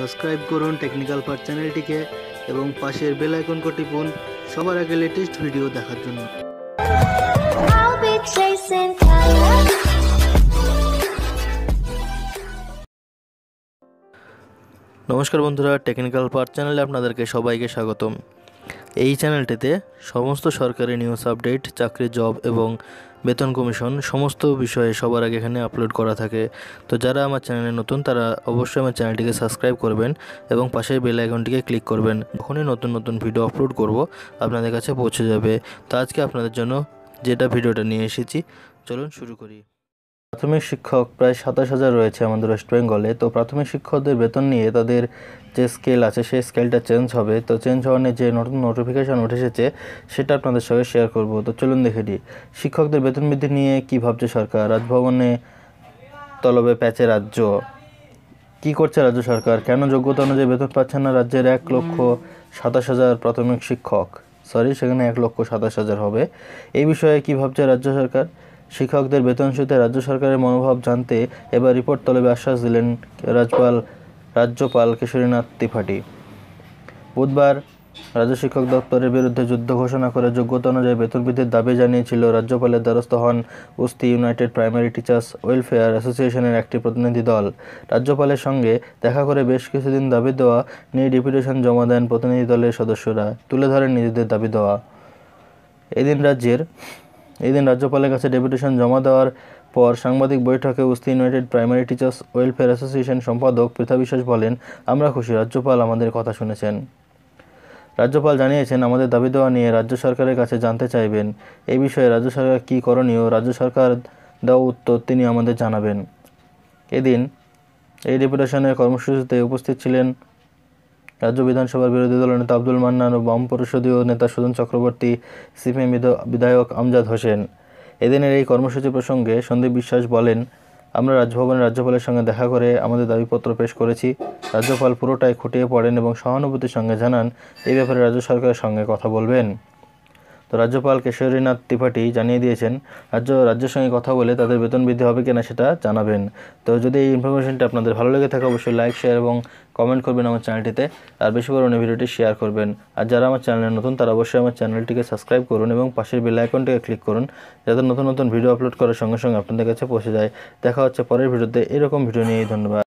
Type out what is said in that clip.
Subscribe করুন technical পার চ্যানেলটিকে এবং পাশের বেল আইকনটি টিপুন সবার আগে লেটেস্ট ভিডিও দেখার জন্য. নমস্কার বন্ধুরা টেকনিক্যাল পার্ট চ্যানেলে আপনাদেরকে সবাইকে স্বাগতম এই চ্যানেলটিতে সমস্ত সরকারি নিউজ আপডেট চাকরি জব এবং বেতন কমিশন সমস্ত বিষয়ে সবার আগে এখানে আপলোড করা থাকে। তো যারা আমার চ্যানেলে নতুন, তারা অবশ্যই আমার চ্যানেলটিকে সাবস্ক্রাইব করবেন এবং পাশের বেল আইকনটিকে ক্লিক করবেন। যখনই নতুন নতুন ভিডিও আপলোড করব, আপনাদের কাছে পৌঁছে যাবে। তো আজকে আপনাদের জন্য যেটা ভিডিওটা নিয়ে এসেছি, চলুন শুরু করি। প্রাথমিক শিক্ষক প্রায় সাতাশ হাজার রয়েছে আমাদের ওয়েস্ট বেঙ্গলে। তো প্রাথমিক শিক্ষকদের বেতন নিয়ে তাদের যে স্কেল আছে, সেই স্কেলটা চেঞ্জ হবে। তো চেঞ্জ হওয়ার নিয়ে যে নতুন নোটিফিকেশান উঠে এসেছে, সেটা আপনাদের সঙ্গে শেয়ার করব। তো চলুন দেখে নিই, শিক্ষকদের বেতন বৃদ্ধি নিয়ে কি ভাবছে সরকার? রাজভবনে তলবে প্যাচে রাজ্য। কি করছে রাজ্য সরকার? কেন যোগ্যতা অনুযায়ী বেতন পাচ্ছেন না রাজ্যের এক লক্ষ সাতাশ হাজার প্রাথমিক শিক্ষক? সরি সেখানে এক লক্ষ সাতাশ হাজার হবে। এই বিষয়ে কি ভাবছে রাজ্য সরকার? শিক্ষকদের বেতন ইস্যুতে রাজ্য সরকারের মনোভাব জানতে এবার রিপোর্ট তলবে আশ্বাস দিলেন রাজ্যপাল রাজ্যপাল কিশোরীনাথ ত্রিপাঠী। বুধবার রাজ্য শিক্ষক দপ্তরের বিরুদ্ধে যুদ্ধ ঘোষণা করে যোগ্যতা অনুযায়ী বেতন বৃদ্ধির দাবি জানিয়েছিল রাজ্যপালের দ্বারস্থ হন উস্তি ইউনাইটেড প্রাইমারি টিচার্স ওয়েলফেয়ার অ্যাসোসিয়েশনের একটি প্রতিনিধি দল। রাজ্যপালের সঙ্গে দেখা করে বেশ কিছুদিন দাবি দেওয়া নিয়ে ডেপুটেশন জমা দেন প্রতিনিধি দলের সদস্যরা, তুলে ধরেন নিজেদের দাবি দেওয়া। এদিন রাজ্যের এদিন রাজ্যপালের কাছে ডেপুটেশন জমা দেওয়ার পর সাংবাদিক বৈঠকে উস্তি united primary teachers welfare association সম্পাদক পৃথা বিশ্বাস বলেন, আমরা খুশি রাজ্যপাল আমাদের কথা শুনেছেন। রাজ্যপাল জানিয়েছেন, আমাদের দাবি দেওয়া নিয়ে রাজ্য সরকারের কাছে জানতে চাইবেন। এই বিষয়ে রাজ্য সরকার কী করণীয়, রাজ্য সরকার দেওয়া উত্তর তিনি আমাদের জানাবেন। এদিন এই ডেপুটেশনের কর্মসূচিতে উপস্থিত ছিলেন রাজ্য বিধানসভার বিরোধী দলনেতা আব্দুল মান্নান ও বাম পরিষদীয় নেতা সুদন চক্রবর্তী, সিপিএম বিধায়ক আমজাদ হোসেন। এদিনের এই কর্মসূচি প্রসঙ্গে সন্দীপ বিশ্বাস বলেন, আমরা রাজভবনে রাজ্যপালের সঙ্গে দেখা করে আমাদের দাবিপত্র পেশ করেছি। রাজ্যপাল পুরোটাই খুটিয়ে পড়েন এবং সহানুভূতির সঙ্গে জানান, এই ব্যাপারে রাজ্য সরকারের সঙ্গে কথা বলবেন। তো রাজ্যপাল কেশরীনাথ ত্রিপাঠী জানিয়ে দিয়েছেন, রাজ্য, রাজ্যের সঙ্গে কথা বলে তাদের বেতন বৃদ্ধি হবে কিনা সেটা জানাবেন। তো যদি এই ইনফরমেশনটা আপনাদের ভালো লেগে থাকে, অবশ্যই লাইক শেয়ার এবং কমেন্ট করবেন আমার চ্যানেলটিতে আর বেশি পরিমাণে ভিডিওটি শেয়ার করবেন। আর যারা আমার চ্যানেলে নতুন, তারা অবশ্যই আমার চ্যানেলটিকে সাবস্ক্রাইব করুন এবং পাশের বেল আইকনটিকে ক্লিক করুন, যাতে নতুন নতুন ভিডিও আপলোড করার সঙ্গে সঙ্গে আপনাদের কাছে পৌঁছে যায়। দেখা হচ্ছে পরের ভিডিওতে। এরকম ভিডিও নিয়েই ধন্যবাদ।